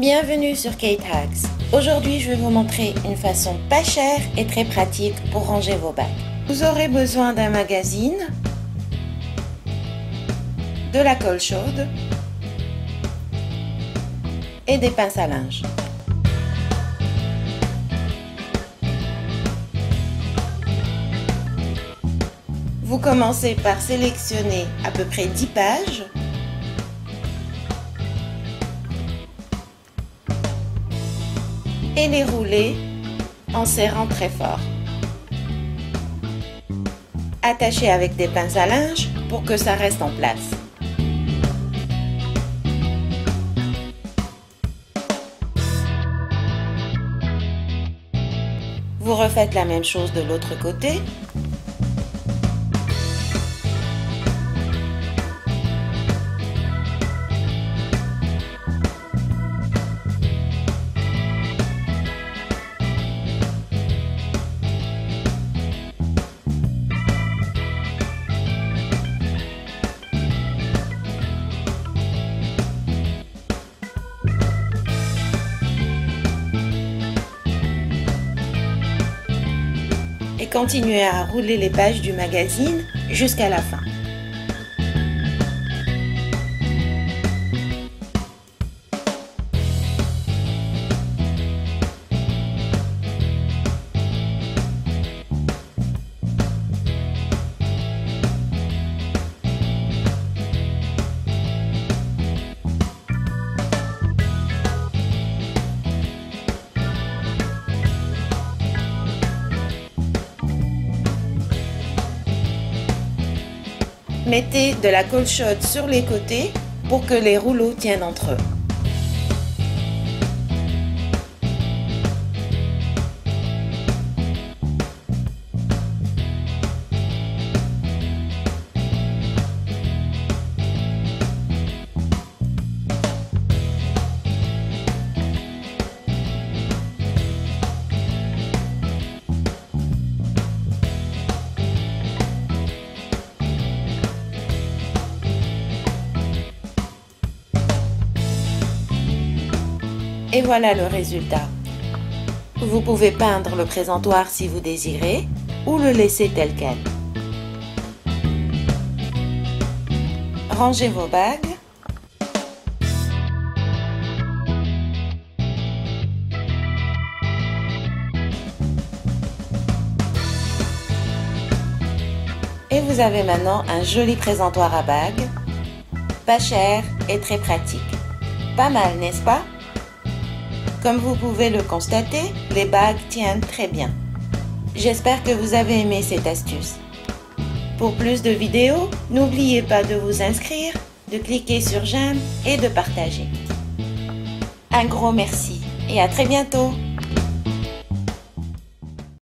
Bienvenue sur Kate Hacks. Aujourd'hui, je vais vous montrer une façon pas chère et très pratique pour ranger vos bagues. Vous aurez besoin d'un magazine, de la colle chaude et des pinces à linge. Vous commencez par sélectionner à peu près 10 pages et les rouler en serrant très fort. Attachez avec des pinces à linge pour que ça reste en place. Vous refaites la même chose de l'autre côté continuez à rouler les pages du magazine jusqu'à la fin. Mettez de la colle chaude sur les côtés pour que les rouleaux tiennent entre eux. Et voilà le résultat. Vous pouvez peindre le présentoir si vous désirez ou le laisser tel quel. Rangez vos bagues. Et vous avez maintenant un joli présentoir à bagues, pas cher et très pratique. Pas mal, n'est-ce pas? Comme vous pouvez le constater, les bagues tiennent très bien. J'espère que vous avez aimé cette astuce. Pour plus de vidéos, n'oubliez pas de vous inscrire, de cliquer sur j'aime et de partager. Un gros merci et à très bientôt